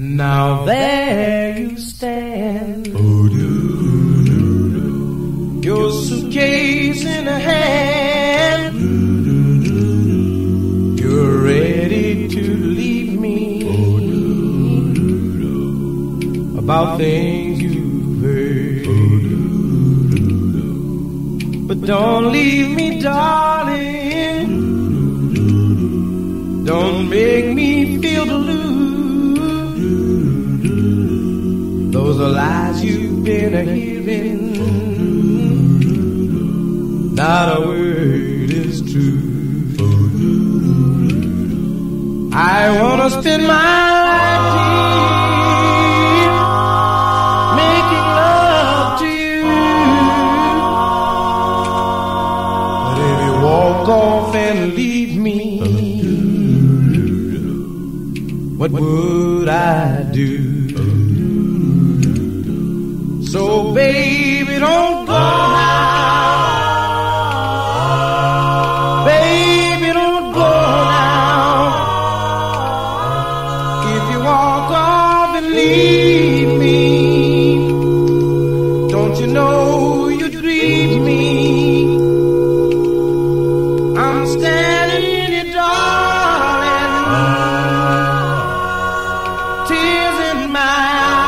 Now there you stand. Your suitcase in a hand. You're ready to leave me about things you've heard. But don't leave me, darling. Don't make me feel blue. Are lies you've been a hearing. Not a word is true. I wanna spend my life dear, making love to you. But if you walk off and leave me, what would I do? So baby, don't go now. Baby, don't go now. If you leave me, don't you know you me? I'm standing in tears in my eyes.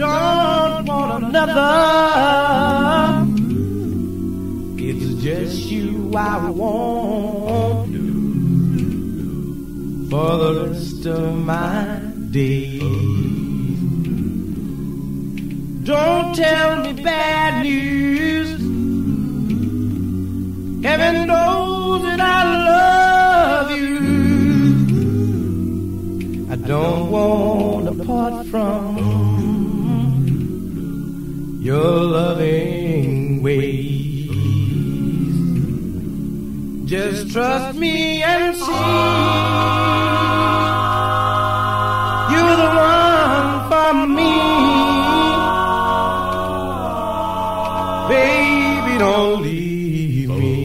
Don't want another. It's just you I want for the rest of my days. Don't tell me bad news. Heaven knows that I love you. I don't want to part from your loving ways. Just trust me and see you're the one for me. Baby, don't leave me.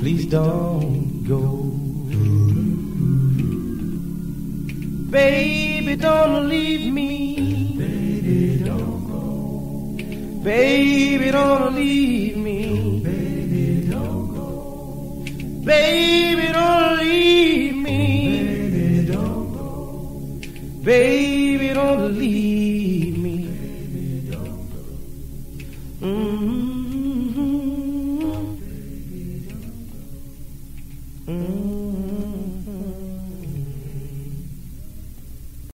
Please don't go. Baby, don't leave me. Baby, don't go. Baby, don't leave me. Baby, don't go. Baby, don't leave me. Baby, don't go. Baby, don't leave me. Baby, don't. mmm Mm-hmm. mm-hmm.